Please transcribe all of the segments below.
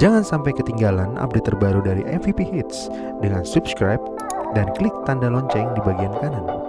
Jangan sampai ketinggalan update terbaru dari MVP Hits dengan subscribe dan klik tanda lonceng di bagian kanan.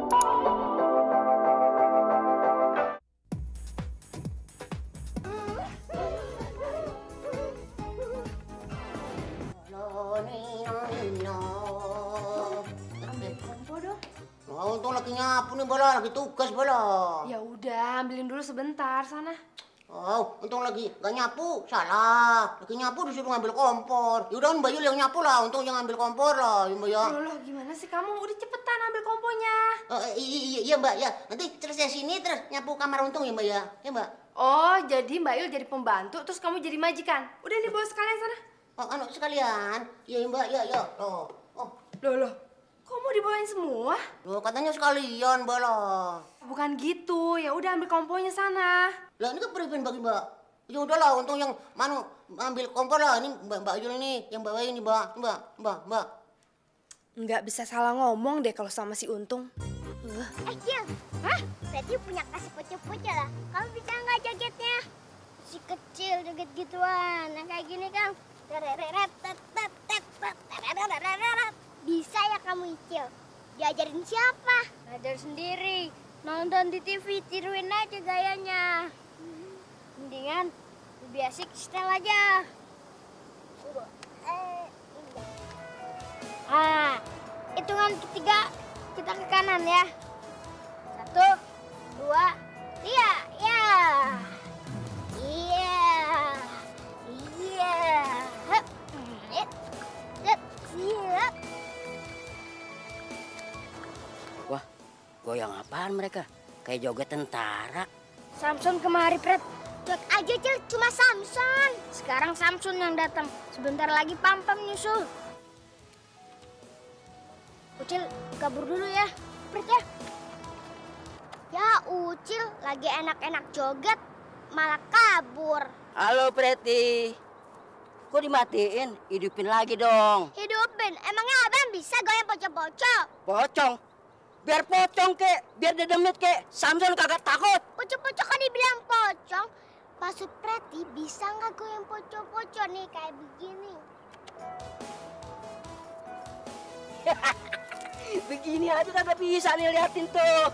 Nyapu, salah. Lagi nyapu disuruh ngambil kompor. Yaudah Mbak Yul yang nyapu lah, untung yang ngambil kompor lah, ya Mbak ya. Loh, loh, gimana sih kamu? Udah cepetan ambil komponya. Oh, iya, iya, iya Mbak ya. Nanti selesai sini terus nyapu kamar untung ya Mbak ya. Ya Mbak. Oh, jadi Mbak Yul jadi pembantu, terus kamu jadi majikan. Udah nih bawa sekalian sana. Oh, anu sekalian. Iya Mbak, ya ya. Oh, oh. Loh, loh. Kok mau dibawain semua? Loh, katanya sekalian Mbak lah. Bukan gitu. Ya udah ambil komponya sana. Lah ini kan bagi Mbak. Ya udahlah, untung yang mana ambil kompor lah. Ini Mbak Mbak Yul nih yang bawain nih Mbak. Mbak, Mbak, Mbak. Nggak bisa salah ngomong deh kalau sama si Untung. Eh, Cil. Hah? Berarti punya kasih pocong-pocong lah. Kamu bisa nggak jogetnya? Si kecil joget gituan. Yang kayak gini kan. Bisa ya kamu, Icil? Diajarin siapa? Belajar sendiri. Nonton di TV, tiruin aja gayanya. Lebih asik setel aja. Ah, hitungan ketiga kita ke kanan ya. Satu, dua, tiga, ya. Iya, iya. Hup, hit, hit, siap. Wah, goyang apaan mereka? Kayak joget tentara. Samson kemari, Pret. Cek aja, Cil. Cuma Samson. Sekarang Samson yang datang. Sebentar lagi Pam-Pam nyusul. Ucil, kabur dulu ya. Pret ya. Ya, Ucil lagi enak-enak joget. Malah kabur. Halo Preti. Kok dimatiin? Hidupin lagi dong. Hidupin. Emangnya abang bisa goyang pocong-pocong? Pocong. Biar pocong kek, biar dedemit kek. Samson kagak takut. Pocong-pocong kan Bisa nggak goyang pocong-pocong nih kayak begini? Begini aja kagak bisa nih liatin tuh.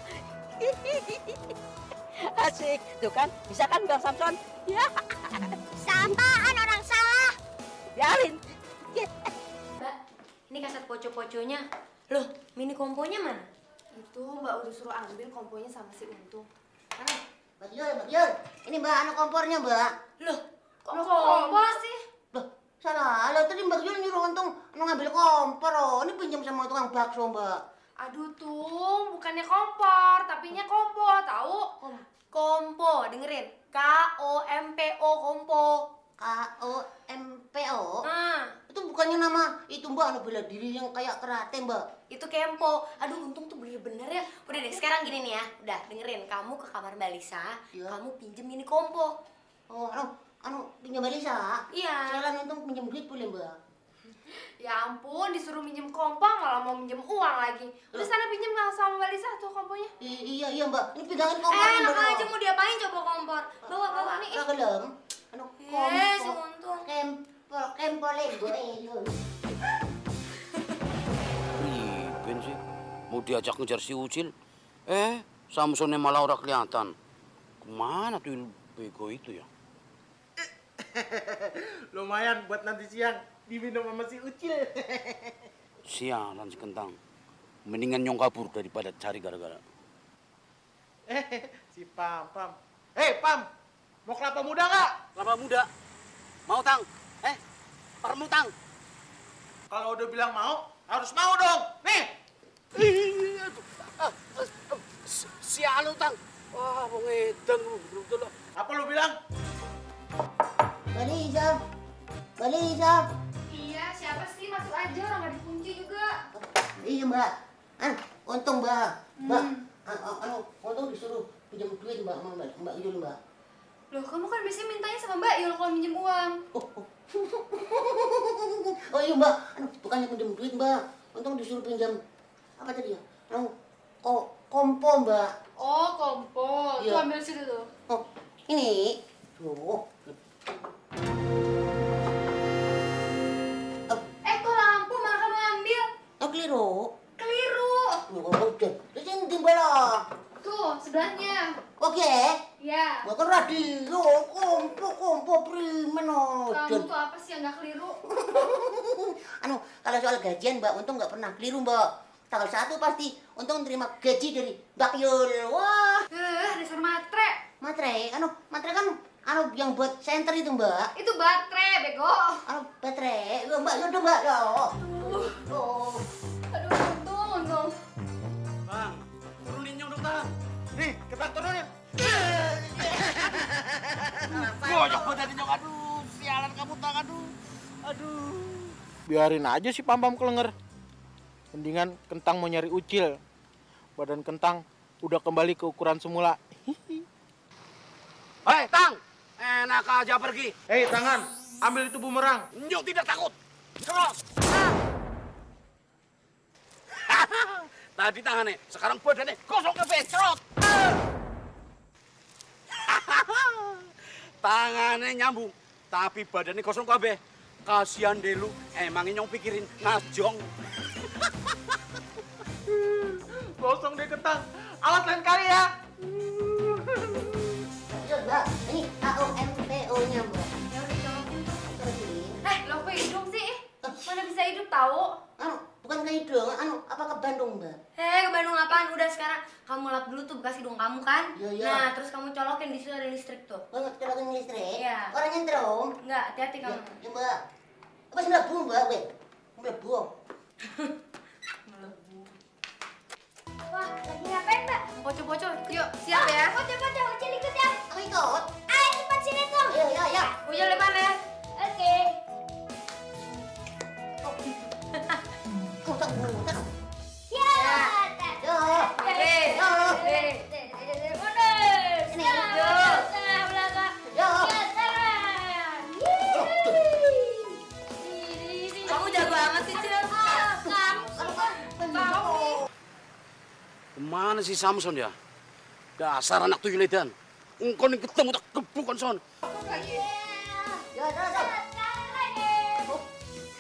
Asik. Tuh kan, bisa kan Bang Samson? Ya, Sapaan orang salah? biarin. Mbak, ini kaset poco-poconya. Loh, mini komponya mana? Itu Mbak udah suruh ambil komponya sama si Untung. Anu, Mbak Yul, Mbak Yul. Ini Mbak, anu kompornya Mbak. Loh, kok kompor sih? Loh, salah. Lah tadi Mbak Yul nyuruh untung ngambil kompor. Oh. Ini pinjam sama tukang bakso Mbak. Aduh Tung, bukannya kompor, tapinya kompo, tahu? Kompo, dengerin. K O M P O kompo. K O M P O. Nah, Itu bukannya nama itu Mbak anu bela diri yang kayak karate Mbak. itu kempo. Aduh, untung tuh bener-bener ya. Udah deh, sekarang gini nih ya. Udah, dengerin. Kamu ke kamar Mbak Lisa, Iya. kamu pinjem ini kompo. Oh, anu anu pinjam Mbak Lisa. Iya. Sekalian untung pinjam duit boleh Mbak. Ya ampun, disuruh minjem kompo, malah mau minjem uang lagi. Udah sana pinjem nggak sama Mbak Lisa tuh komponya. I- iya iya Mbak. Ini pegangin Eh, kompornya enak aja mau diapain coba kompor. Bawa, bawa nih. Ora gelem. Anu Eh, si kompor. untung. Kempol kempol gue. Riben sih. Mau diajak ngejar si Ucil. Eh, Samsonnya malah ora kelihatan. Ke mana tuh bego itu ya? Lumayan buat nanti siang diminum sama si Ucil. Sialan si kentang. Mendingan nyong kabur daripada cari gara-gara. Eh, si Pam Pam. Hei Pam, mau kelapa muda nggak? Kelapa muda. Mau tang? Eh, permu tang. Kalau udah bilang mau, harus mau dong. Nih, Sialan tang. Wah, mau ngedan lu. Apa lu bilang? Mbak Lisa. Mbak Lisa. Iya, siapa sih? Masuk aja, orang nggak dikunci juga. Iya Mbak. An, untung Mbak. Mbak, an- an- anu, untung disuruh pinjam duit Mbak sama Mbak, Mbak Yul Mbak. Loh, kamu kan biasanya mintanya sama Mbak Yul kalau minjem uang. Oh, oh. oh iya Mbak, anu, bukannya pinjam duit Mbak. Untung disuruh pinjam apa tadi ya? Anu, ko, kompo Mbak. Oh, kompo. Iya. Tuh ambil situ tuh. Oh, ini. Tuh. gue. Tuh, sebelahnya. Oke. Okay. Iya. Gua kan radio, kompo kompo prima no. Oh, Kamu tuh apa sih yang nggak keliru? anu, kalau soal gajian Mbak Untung nggak pernah keliru Mbak. Tanggal satu pasti Untung terima gaji dari Mbak Yul. Wah. Eh, dasar matre. Matre, anu, matre kan anu yang buat center itu Mbak. Itu baterai, bego. Anu, baterai. Mbak Yul Mbak. Oh. Uh. Oh. Turunin. Gojok badan nyong, aduh. Sialan kamu, Tang, aduh. Aduh. Biarin aja si Pam Pam kelenger. Mendingan kentang mau nyari ucil. Badan kentang udah kembali ke ukuran semula. Hei, Tang. Enak aja pergi. Hei, tangan, ambil itu bumerang. Nyong tidak takut. Terus. Tadi tangannya, sekarang badannya kosong ke cerot. Tangannya nyambung, tapi badannya kosong kabeh. Kasihan deh lu, emangnya nyong pikirin ngajong. Dulu tuh bekas hidung kamu kan? Iya, iya. Nah, terus kamu colokin di situ ada listrik tuh. banget colokin listrik Iya. orang nyentrum Enggak, hati-hati ya, kamu. ya mbak apa sih melebu mbak weh melebu Wah, Ke mana si Samson ya? Dasar anak tuyul edan. Engkau nih ketemu tak kebukan son. ya ya ya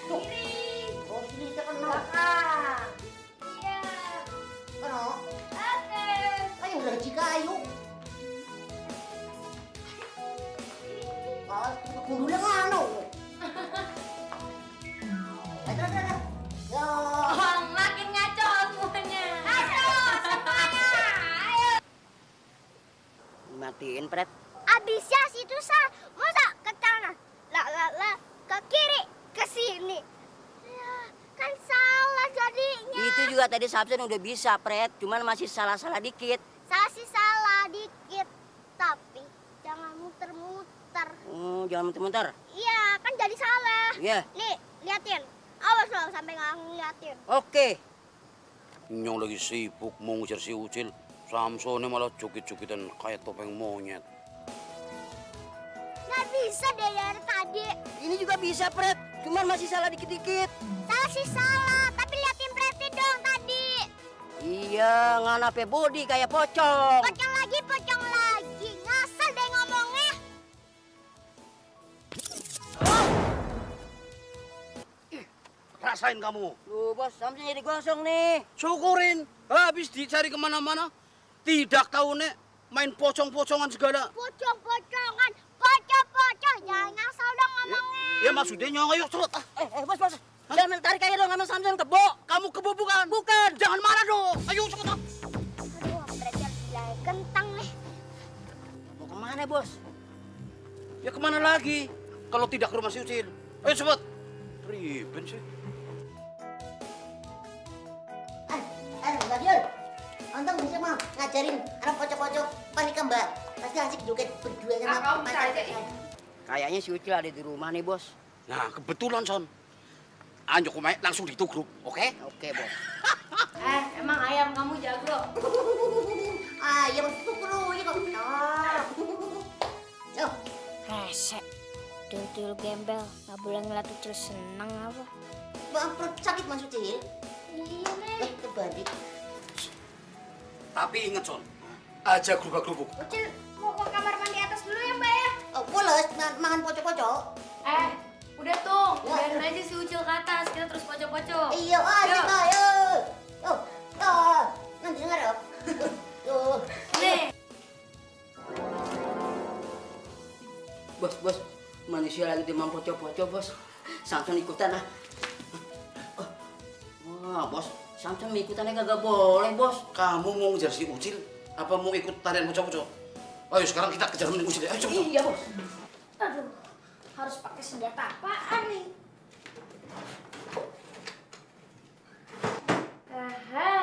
oh Ah. Iya. kayu ah kundulnya nganu Ayo, ayo, ayo. Matiin, Pret. Abisnya situ sa, masa ke kanan, lah lah lah ke kiri, ke sini. Ya, kan salah jadinya. Itu juga tadi Samson udah bisa, Pret. Cuman masih salah-salah dikit. Salah sih salah dikit, tapi jangan muter-muter. Hmm, jangan muter-muter. Iya, kan jadi salah. Iya. Nih, liatin. Awas loh sampai nggak ngeliatin. Oke. Nyong lagi sibuk mau ngejar si Ucil. Samsonnya malah cukit-cukitan kayak topeng monyet. Nggak bisa deh dari tadi. Ini juga bisa, Pret. Cuman masih salah dikit-dikit. Salah sih salah, tapi liatin Preti dong tadi. Iya, nganape body kayak pocong. Pocong lagi, pocong lagi. Ngasal deh ngomongnya. Rasain kamu. Loh, bos, Samson jadi gosong nih. Syukurin. Habis dicari ke mana-mana. Tidak tahu nek main pocong-pocongan segala. Pocong-pocongan, pocong-pocong. Jangan ngasal dong ngomongnya. Ya maksudnya nyong ayo cerot. Ah, Eh, eh, bos, bos. Jangan tarik aja dong sama Samson kebo. kamu kebo bukan? Bukan. Jangan marah dong. Ayo cepet. ah. Aduh, berarti harus bilangin kentang nih. Mau ke mana, bos? Ya ke mana lagi? Kalau tidak ke rumah si Ucil. Ayo cepet. Riben sih. Mah ngajarin anak pocok-pocok panik mbak. Pasti asik joget berdua sama Ah, kamu pacar. Kayaknya si Ucil ada di rumah nih, bos. Nah kebetulan Son. Anjok kumai langsung ditugruk, oke? Oke, bos. Eh, emang ayam kamu jago? Ah, ya betul kru, ya kok. Ah. Yo, Resek. Tuyul gembel, nggak boleh ngeliat Ucil seneng apa. Perut sakit Mas Ucil. Iya, nih. Eh, kebalik. Tapi inget Son, aja gerubak-gerubuk. Ucil mau ke kamar mandi atas dulu ya, Mbak ya? Oh, ma- makan pocok-pocok. Eh, udah tuh. Ya. Biarin aja si Ucil ke atas, kita terus pocok-pocok. Iya, ah, Yuk. kita, ayo. Yo, ah, nanti dengar ya. Yo, Nih, Bos, bos. Mana si Ucil lagi demam bocor-bocor, bos. Samson ikutan ah. Oh. Wah, bos. Samson ikutannya kagak boleh, bos. Kamu mau ngejar si Ucil? Apa mau ikut tarian bocah-bocah? Ayo sekarang kita kejar si Ucil. Ayo cepet. Iya, bos. Aduh, harus pakai senjata apaan nih? Aha,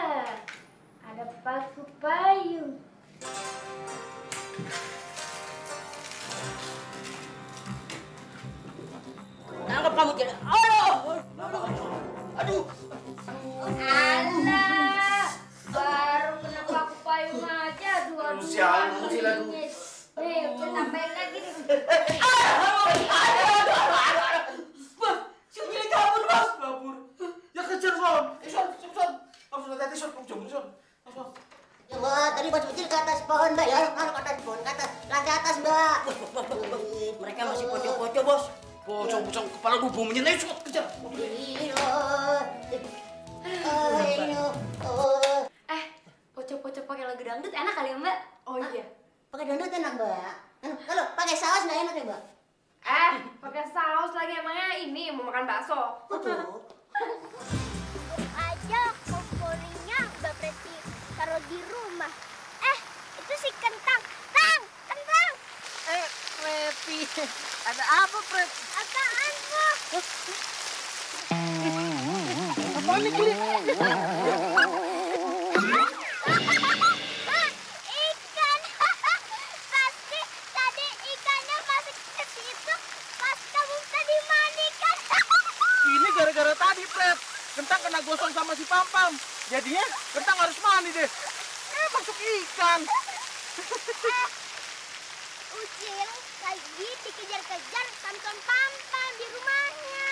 ada paku payung. Tangkap kamu tidak. Aduh. Aduh. Alah, baru kena paku payung aja dua Aduh, sialan, Ucil, aduh. Nih, udah tambahin lagi nih. Bos, si Ucil kabur, bos. Kabur. Ya kejar Son. Eh Son, Son, Son. Harus hati-hati Son. Kamu jauh Son. Ayo, Son. Ya, Mbak, tadi Mas Ucil ke atas pohon, Mbak, ya. Mana ke atas pohon, ke atas, lantai atas, Mbak. Bos. Mereka masih. Pocong-pocong kepala lubung menyenai. Kejar. Eh, pocok-pocok pakai lagu dangdut enak kali ya mbak? Oh iya. Pakai dangdut enak, Mbak. Kalau pakai saus nggak enak ya, Mbak? Eh, pakai saus lagi emangnya ini mau makan bakso. Betul. aja kompornya udah berarti taruh di rumah. Eh, itu si kentang. Tang, kentang. Eh, Prepi. Ada apa, Prep? Apaan, Bu? Apa nih, Kli? Ah, ikan. Pasti tadi ikannya masuk ke situ pas kamu tadi mandikan. Ini gara-gara tadi, Prep. Kentang kena gosong sama si Pampam. Jadinya kentang harus mandi deh. Eh, masuk ikan. Ucil lagi dikejar-kejar Samson Pampam di rumahnya.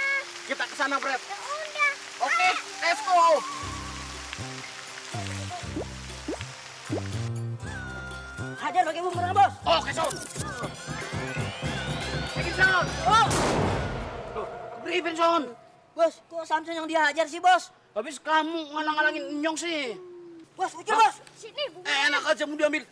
Kita ke sana, Prep. Ya udah. Oke, let's go. Hajar pakai bumerang, bos. Oke Son. Bikin sound. Oh, Beriben Son. bos, kok Samson yang dihajar sih, bos? Habis kamu ngalang-ngalangin Nyong sih. Bos, Ucil, bos. Sini, Bu. Enak aja mau diambil.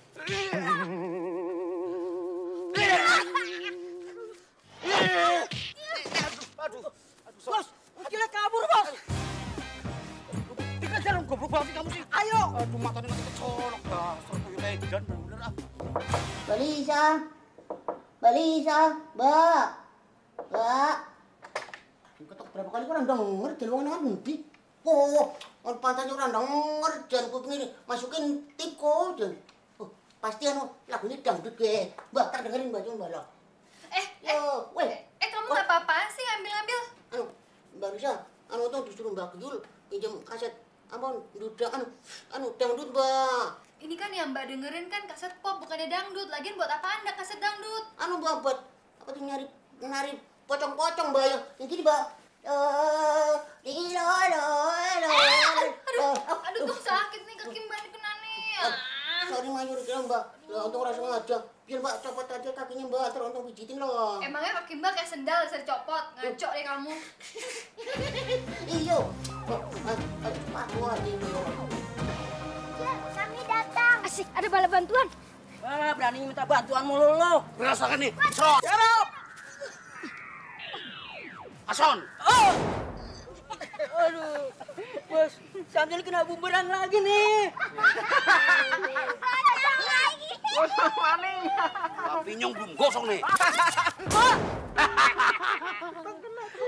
Mbak Lisa. Mbak Lisa, Mbak. Mbak. Ketok berapa kali kurang denger dari wong nang ngendi? Oh, on pantasnya kurang denger dan kuping ini masukin tiko dan oh, pasti anu lagunya dangdut gue. Mbak, tak dengerin Mbak lah. Eh, Yo, weh, eh kamu nggak apa-apaan sih ngambil-ngambil? anu Mbak Lisa, anu tuh disuruh Mbak Yul pinjam kaset apa duda anu anu dangdut Mbak. Ini kan yang mbak dengerin kan kaset pop bukannya dangdut. Lagian buat apa anda kaset dangdut? anu mbak buat apa tuh nyari nari pocong-pocong mbak ya gini mbak Eh, lo lo lo. Aduh, aduh tuh sakit nih kaki mbak kena nih. Ah. Sorry mayur kira mbak, ya untung rasa sengaja. Biar mbak copot aja kakinya mbak, terus untung pijitin loh. Emangnya kaki mbak kayak sendal bisa dicopot? Ngaco deh kamu. Iyo, mbak, aduh, aku aja Asik, ada bala bantuan. Wah, berani minta bantuan mulu lo. Rasakan nih. Son. Ason. Oh! Aduh, bos, sambil kena bumerang lagi nih. Tapi Nyong belum gosong nih.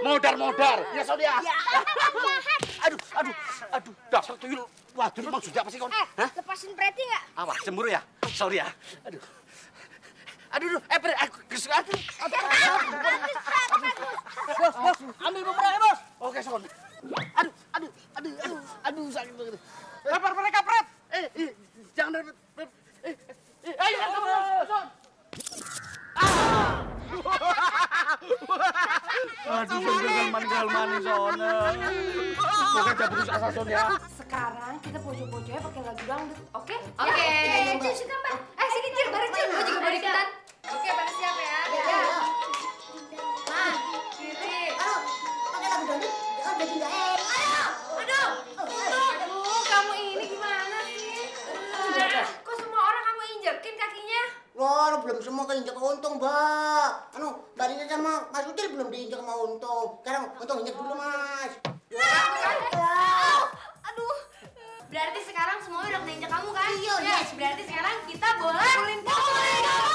Modar-modar. Ya Son ya. Aduh, aduh, Waduh, maksudnya apa sih kon? Eh, Hah? lepasin Preti nggak? Awas, cemburu ya? Sorry ya. Aduh. Aduh, aduh, eh, Pre, aku kesel aduh. Bos, bos, ambil bumerangnya, bos. Oke, Son. Aduh, aduh, aduh, aduh, aduh, sakit banget. Lempar mereka, Prep. Eh, eh, jangan dapat. Eh, eh, eh, ayo, ayo, Son. Aduh, jangan manggil manis soalnya. Pokoknya jabut asa son ya. Kita pojok-pojoknya pakai lagu dangdut, oke? Ya, Oke. ya, ya, Cil, suka, Mbak. Eh sini Cil, bareng Cil, gue juga mau ikutan. Oke, pada siap ya? Ya, Man, kiri. Aduh, pakai lagu dangdut, jangan jadi nggak eh. Aduh, aduh, kamu ini gimana sih? Kok semua orang kamu injekin kakinya? Loh, belum semua keinjak untung, Mbak. Anu, Mbak Lisa sama Mas Ucil belum diinjak sama untung. Sekarang untung injak dulu, Mas sekarang semua udah kena kamu kan? Iya, yes. yes. Berarti sekarang kita boleh pukulin.